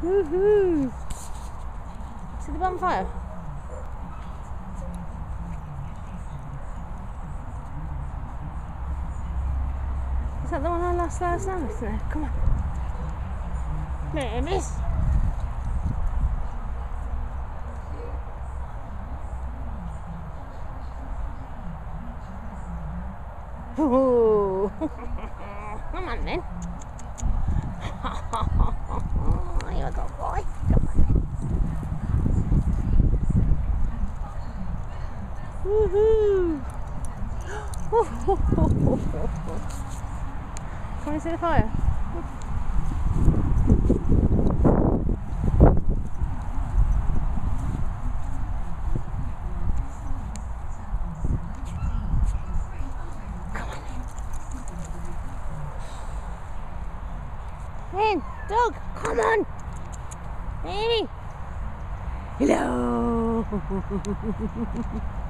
Woohoo! See the bonfire? Is that the one I lost last night? No, come on. There, miss. Ooh. Come on then. Good boy. Come on. Woohoo! Come and see the fire. In, dog, come on. Annie. Hello.